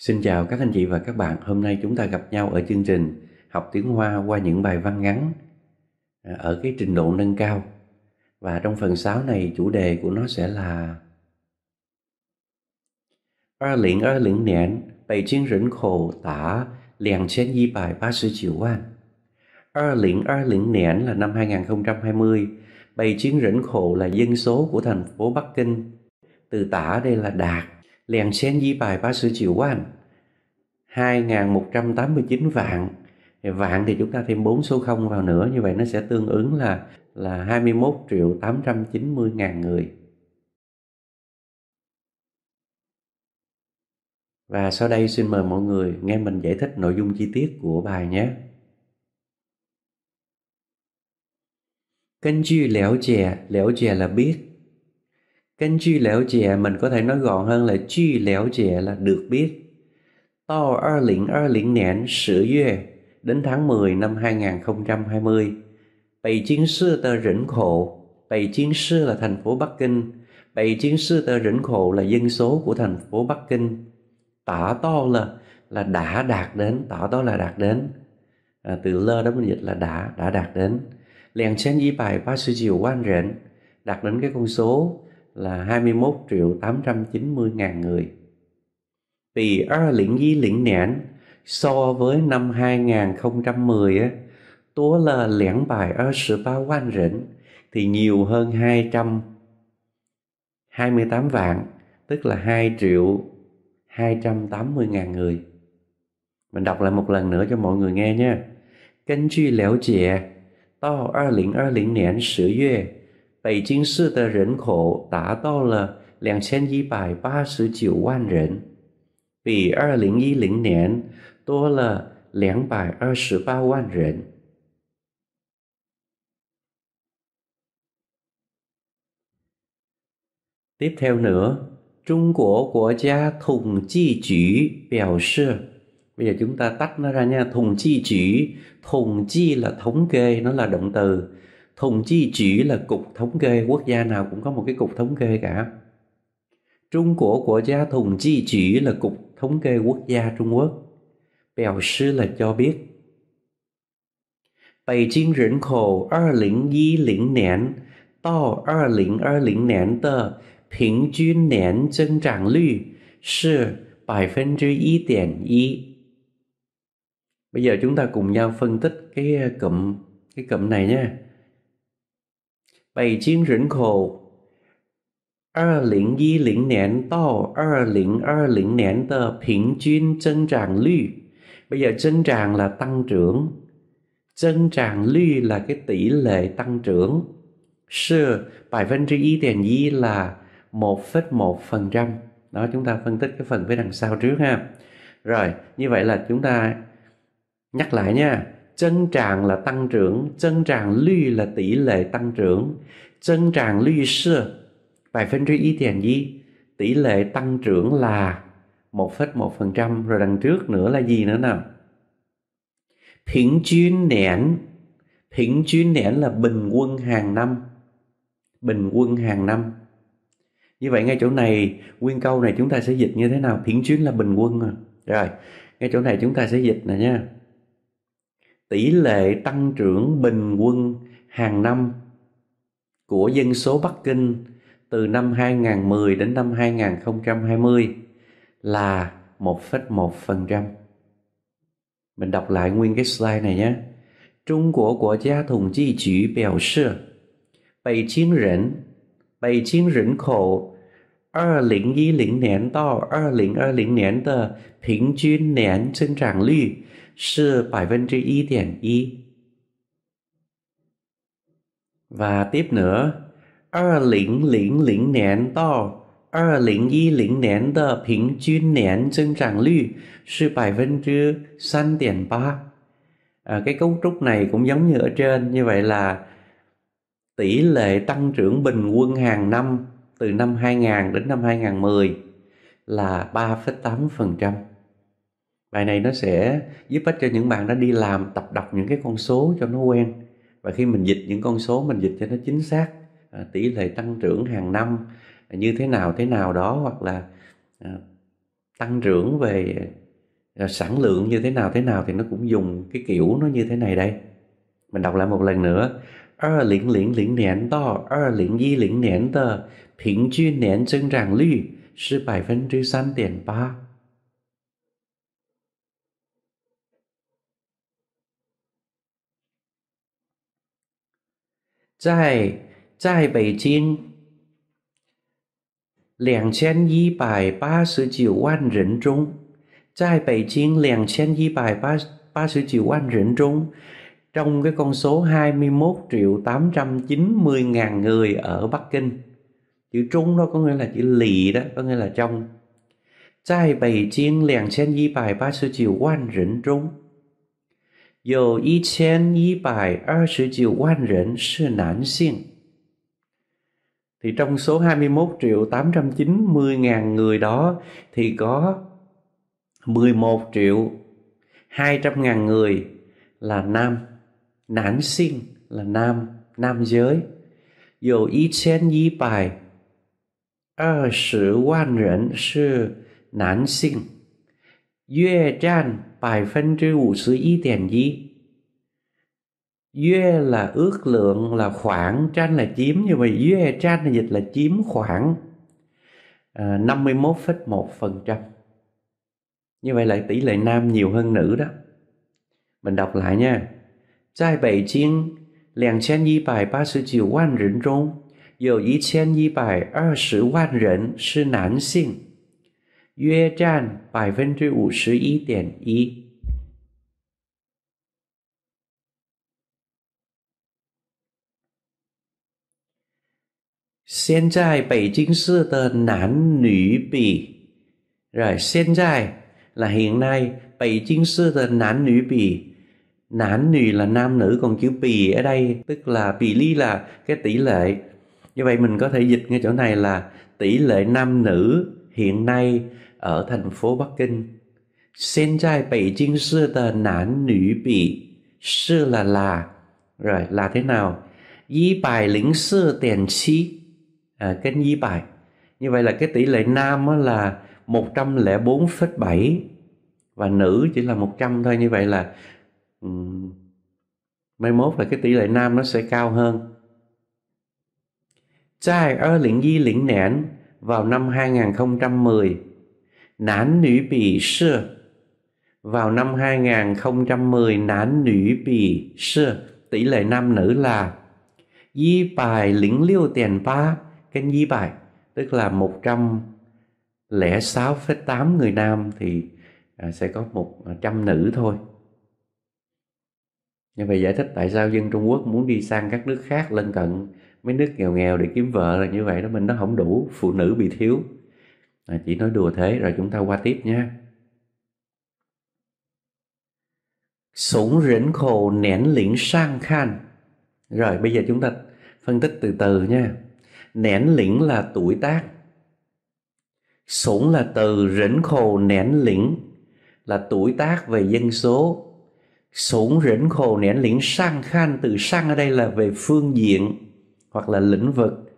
Xin chào các anh chị và các bạn. Hôm nay chúng ta gặp nhau ở chương trình học tiếng Hoa qua những bài văn ngắn à, ở cái trình độ nâng cao. Và trong phần 6 này chủ đề của nó sẽ là 2020年北京人口达2189万。2020 年là năm 2020. Bày chiến rỉnh khổ là dân số của thành phố Bắc Kinh. Từ tả đây là đạt liền xén di bài ba sự chịu quan 2189 vạn vạn thì chúng ta thêm 4 số 0 vào nữa như vậy nó sẽ tương ứng là là 21 triệu 890 ngàn người và sau đây xin mời mọi người nghe mình giải thích nội dung chi tiết của bài nhé 根据了解，了解 là biết Kênh truy léo chè mình có thể nói gọn hơn là Chi léo chè là được biết. To er lĩnh er lĩnh nén sử yue đến tháng 10 năm 2020. Bày chiến sư tờ rỉnh khổ. Bày chiến sư là thành phố Bắc Kinh. Bày chiến sư tờ rỉnh khổ là dân số của thành phố Bắc Kinh. Tả to là là đã đạt đến, tả to là đạt đến. À, từ lơ đó mình dịch là đã, đã đạt đến. Lèn chen di bài ba sư diệu quan rỉnh. đạt đến cái con số là 21 triệu 890 ngàn người. Vì ở lĩnh di lĩnh nén so với năm 2010 á, tố là lẻn bài ở sự ba quan rỉnh thì nhiều hơn 228 vạn, tức là 2 triệu 280 ngàn người. Mình đọc lại một lần nữa cho mọi người nghe nhé.根据了解，到二零二零年十月。 北京市的人口达到了两千一百八十九万人，比二零一零年多了两百二十八万人。Tiếp theo nữa, Trung Quốc Quốc gia Thống Chi局biểu示Bây giờ chúng ta tách nó ra nha Thống Chi局Thống Chi là thống kê, nó là động từ Thống chi chỉ là cục thống kê, quốc gia nào cũng có một cái cục thống kê cả. Trung Quốc quốc gia thống chi chỉ là cục thống kê quốc gia Trung Quốc. Biểu sư là cho biết. Bắc Kinh nhân khẩu 2010年到2020年的平均年增长率是百分之一点一。Bây giờ chúng ta cùng nhau phân tích cái cụm cái cụm này nhé. 北京人口二零一零年到二零二零年的平均增长率bây giờ增长là tăng trưởng增长率là cái tỷ lệ tăng trưởng sư bài phân tri ý tiền y là 1,1 phần trăm đó chúng ta phân tích cái phần phía đằng sau trước ha rồi như vậy là chúng ta nhắc lại nha Chân tràng là tăng trưởng, chân tràng lư là tỷ lệ tăng trưởng, chân tràng lư sư, bài phân tri y tiền gì? Tỷ lệ tăng trưởng là 1,1%, rồi đằng trước nữa là gì nữa nào? chuyên nén là bình quân hàng năm, bình quân hàng năm. Như vậy ngay chỗ này, nguyên câu này chúng ta sẽ dịch như thế nào? Bình chuyên là bình quân à. Rồi, ngay chỗ này chúng ta sẽ dịch nè nha tỷ lệ tăng trưởng bình quân hàng năm của dân số Bắc Kinh từ năm 2010 đến năm 2020 là 1,1%. Mình đọc lại nguyên cái slide này nhé. Trung Quốc Quốc gia Thống kê局biểu 示，北京人北京人口二零一零年到二零二零年的平均年增长率 是百分之一点一。Và tiếp nữa, 二零零零年到二零一零年的平均年增长率是百分之三点八。À, cái cấu trúc này cũng giống như ở trên, như vậy là tỷ lệ tăng trưởng bình quân hàng năm từ năm 2000 đến năm 2010 là 3,8%. Bài này nó sẽ giúp ích cho những bạn đã đi làm tập đọc những cái con số cho nó quen và khi mình dịch những con số mình dịch cho nó chính xác à, tỷ lệ tăng trưởng hàng năm như thế nào thế nào đó hoặc là à, tăng trưởng về à, sản lượng như thế nào thế nào thì nó cũng dùng cái kiểu nó như thế này đây mình đọc lại một lần nữa 二零零零年到二零一零年的平均年增长率是百分之三点八。 在在北京两千一百八十九万人中，在北京两千一百八八十九万人中，trong cái con số 21 triệu 890 ngàn người ở Bắc Kinh. Chữ Trung đó có nghĩa là chữ lì đó, có nghĩa là trong. 在北京两千一百八十九万人中， 有一千一百二十九万人是男性。Thì trong số 21 triệu 890 ngàn người đó thì có 11 triệu 200 ngàn người là nam. Nán sinh là nam, nam giới. Có 1120万人是男性。约占 百分之五十一点一。Yue là ước lượng là khoảng, tranh là chiếm như vậy yue tranh là dịch là chiếm khoảng à, 51,1%. Như vậy là tỷ lệ nam nhiều hơn nữ đó. Mình đọc lại nha. 在北京两千一百八十九万人中，有一千一百二十万人是男性。 约占百分之五十一点一。现在北京市的男女比，rồi 现在 là hiện nay Bắc Kinh 市的男女比男女 là nam nữ còn chữ bì ở đây tức là bì ly là cái tỷ lệ như vậy mình có thể dịch ngay chỗ này là tỷ lệ nam nữ hiện nay ở thành phố Bắc Kinh. 现在北京市的男女比是 là là rồi là thế nào? 104.7 à, kênh di bài như vậy là cái tỷ lệ nam là 104,7 và nữ chỉ là 100 thôi như vậy là um, mai mốt là cái tỷ lệ nam nó sẽ cao hơn. 在2010年 vào năm 2010 nán nữ bì sư vào năm 2010 nán nữ bì sư tỷ lệ nam nữ là di bài lĩnh liêu tiền ba cái di bài tức là 106,8 người nam thì à, sẽ có 100 à, nữ thôi. Như vậy giải thích tại sao dân Trung Quốc muốn đi sang các nước khác lân cận mấy nước nghèo nghèo để kiếm vợ là như vậy đó mình nó không đủ phụ nữ bị thiếu à, chỉ nói đùa thế rồi chúng ta qua tiếp nhé sủng rỉnh khổ nén lĩnh sang khan. Rồi bây giờ chúng ta phân tích từ từ nha. Nén lĩnh là tuổi tác. Sủng là từ rỉnh khổ nén lĩnh là tuổi tác về dân số. Sủng rỉnh khổ nén lĩnh sang khan từ sang ở đây là về phương diện hoặc là lĩnh vực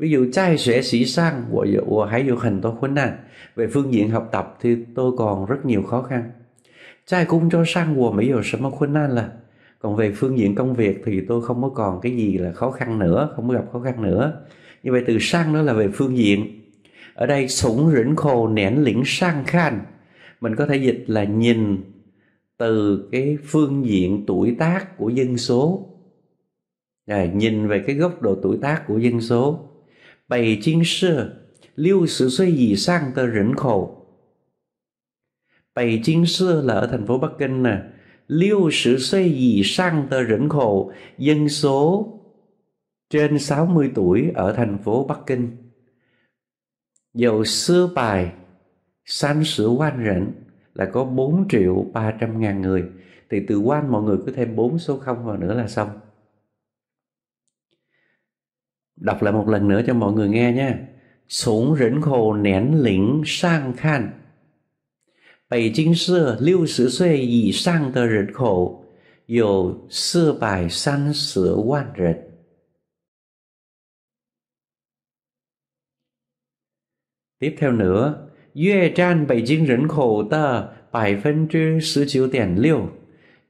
ví dụ trai sẽ sĩ sang của hãy dụ hành tôi khốn nạn về phương diện học tập thì tôi còn rất nhiều khó khăn. Trai cũng cho sang của mấy giờ sớm khốn nạn là? Còn về phương diện công việc thì tôi không có còn cái gì là khó khăn nữa không có gặp khó khăn nữa. Như vậy từ sang đó là về phương diện. Ở đây sủng rỉnh khổ nén lĩnh sang khan. Mình có thể dịch là nhìn từ cái phương diện tuổi tác của dân số. À, nhìn về cái góc độ tuổi tác của dân số. 北京市六十岁以上的人口，北京市 là ở thành phố Bắc Kinh nè, 60 岁以上的人口 dân số trên 60 tuổi ở thành phố Bắc Kinh. Dầu sư bài san sử quan rệnh là có 4 triệu 300 ngàn người. Thì từ quan mọi người cứ thêm 4 số 0 vào nữa là xong. Đọc lại một lần nữa cho mọi người nghe nha. Sống rỉnh khổ nén lĩnh sang khan. 北京市六十岁以上的人口有四百三十万人。Tiếp theo nữa, 约占北京人口的百分之十九点六.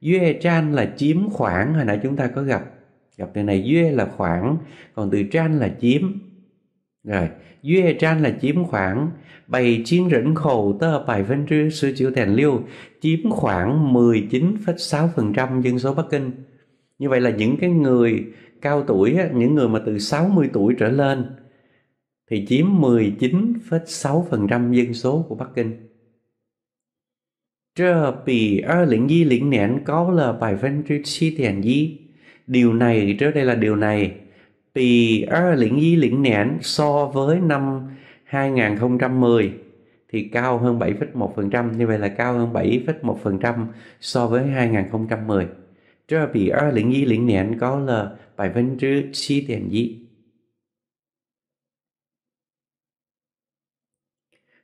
Yue Chan là chiếm khoảng hồi nãy chúng ta có gặp cặp từ này duê là khoảng còn từ tranh là chiếm rồi duê tranh là chiếm khoảng bảy chiến rỉnh khổ tơ bài vân trư sư chịu thành liêu chiếm khoảng 19,6% dân số Bắc Kinh như vậy là những cái người cao tuổi những người mà từ 60 tuổi trở lên thì chiếm 19,6% dân số của Bắc Kinh. Trơ bì ở lĩnh di lĩnh nén có là bài phân trích si tiền di điều này trước đây là điều này. Thì ở lĩnh dí lĩnh nén so với năm 2010 thì cao hơn 7,1% như vậy là cao hơn 7,1% so với 2010 trở vì ở lĩnh dí lĩnh nén có là 7%chi tiền dí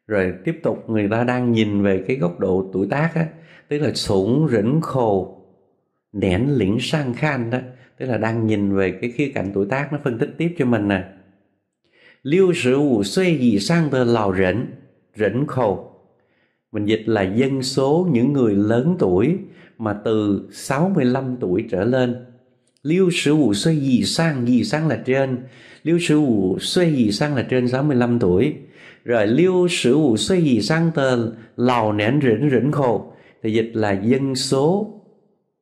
rồi tiếp tục người ta đang nhìn về cái góc độ tuổi tác á tức là sủng rỉnh khổ nén lĩnh sang khan đó tức là đang nhìn về cái khía cạnh tuổi tác, nó phân tích tiếp cho mình nè. Lưu sử ủ xuê dị sang tờ lào rỉnh rỉnh khổ mình dịch là dân số những người lớn tuổi mà từ 65 tuổi trở lên. Lưu sử ủ xuê dị sang dị sang là trên. Lưu sử ủ xuê dị sang là trên 65 tuổi. Rồi lưu sử ủ suy dị sang tờ lào nén rỉnh rỉnh khổ thì dịch là dân số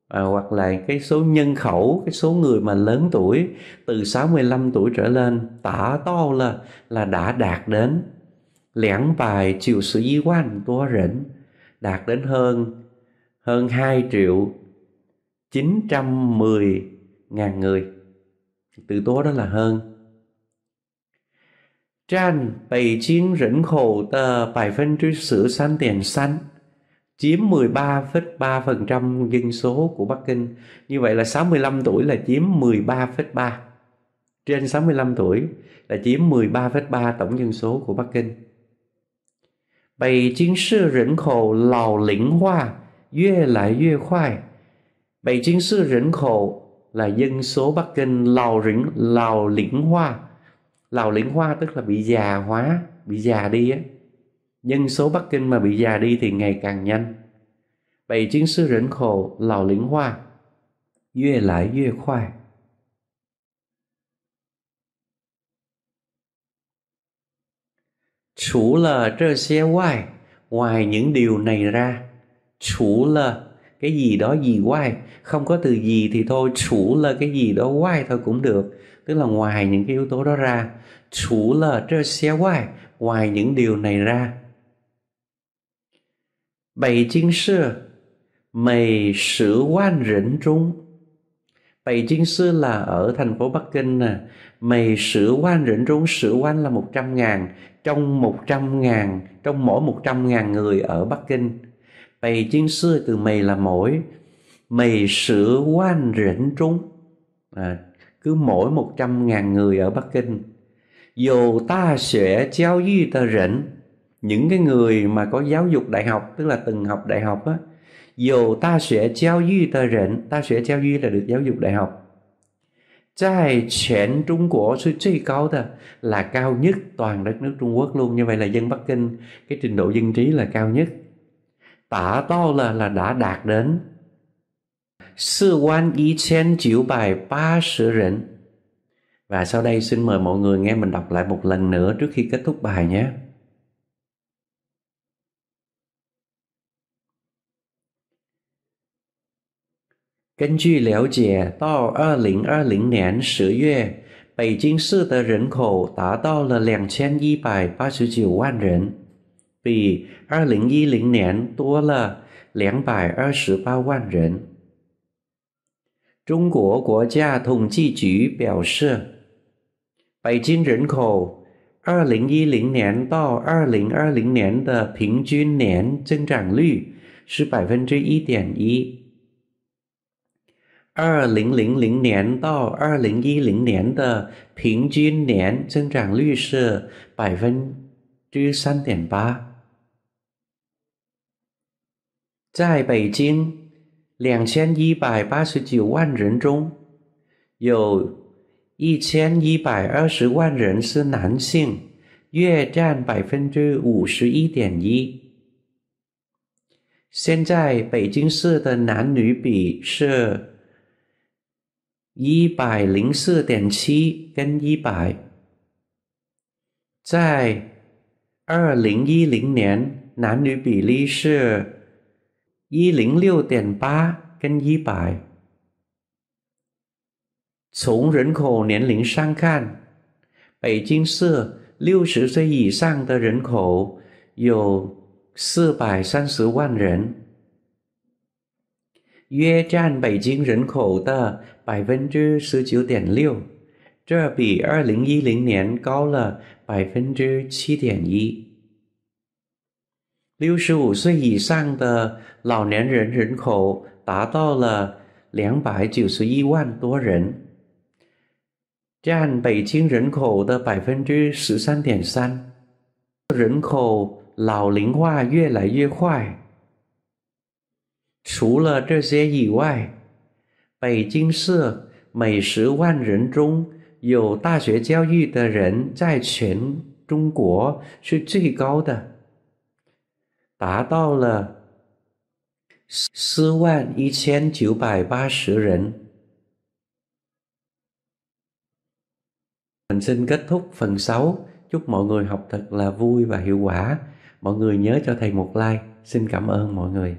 à, hoặc là cái số nhân khẩu cái số người mà lớn tuổi từ 65 tuổi trở lên tả to là là đã đạt đến lẻn bài chịu sự di quan tua rỉnh đạt đến hơn hơn 2 triệu 910 ngàn người từ tố đó là hơn 占北京人口的百分之十三点三 chiếm 13,3% dân số của Bắc Kinh. Như vậy là 65 tuổi là chiếm 13,3. Trên 65 tuổi là chiếm 13,3 tổng dân số của Bắc Kinh. Bảy Kinh sư nhân khổ lão lĩnh hoa. yue lại yue khoai. Bắc Kinh sư nhân khẩu là dân số Bắc Kinh lão lĩnh lão lĩnh hoa, Lão lĩnh hoa tức là bị già hóa, bị già đi á dân số Bắc Kinh mà bị già đi thì ngày càng nhanh. Bảy chiến sư rỉnh khổ, lão lính hoa, yue lại yue khoai. Chủ là trơ xe ngoài, ngoài những điều này ra, chủ là cái gì đó gì quay không có từ gì thì thôi chủ là cái gì đó quay thôi cũng được tức là ngoài những cái yếu tố đó ra chủ là trơ xe quay ngoài những điều này ra Bắc Kinh sư mày sử quan rỉnh trung. Bắc Kinh sư là ở thành phố Bắc Kinh nè. Mày sử quan rỉnh trung sử quan là một trăm ngàn. Trong một trăm ngàn trong mỗi một trăm ngàn người ở Bắc Kinh. Bắc Kinh sư từ mày là mỗi. Mày sử quan rỉnh trung. À, cứ mỗi một trăm ngàn người ở Bắc Kinh. Dù ta sẽ giáo yu tờ rỉnh những cái người mà có giáo dục đại học, tức là từng học đại học á, dù ta sẽ giáo duy tờ rện ta sẽ giáo duy là được giáo dục đại học. Trai chuyển Trung của sự truy cao ta là cao nhất toàn đất nước Trung Quốc luôn. Như vậy là dân Bắc Kinh, cái trình độ dân trí là cao nhất. Tả to là là đã đạt đến. Sư quan y chen chịu bài ba sự rịnh và sau đây xin mời mọi người nghe mình đọc lại một lần nữa trước khi kết thúc bài nhé. 根据了解，到二零二零年十月，北京市的人口达到了两千一百八十九万人，比二零一零年多了两百二十八万人。中国国家统计局表示。北京人口二零一零年到二零二零年的平均年增长率是百分之一点一，二零零零年到二零一零年的平均年增长率是百分之三点八。在北京两千一百八十九万人中，有。一千一百二十万人是男性，约占百分之五十一点一。现在北京市的男女比是一百零四点七跟一百，在二零一零年男女比例是一零六点八跟一百。从人口年龄上看，北京市六十岁以上的人口有。四百三十万人，约占北京人口的百分之十九点六，这比二零一零年高了百分之七点一。六十五岁以上的老年人人口达到了两百九十一万多人，占北京人口的百分之十三点三，人口。老龄化越来越快。除了这些以外，北京市每十万人中有大学教育的人在全中国是最高的，达到了四万一千九百八十人。Mình xin kết thúc phần 6. Chúc mọi người học thật là vui và hiệu quả. mọi người nhớ cho thầy một like xin cảm ơn mọi người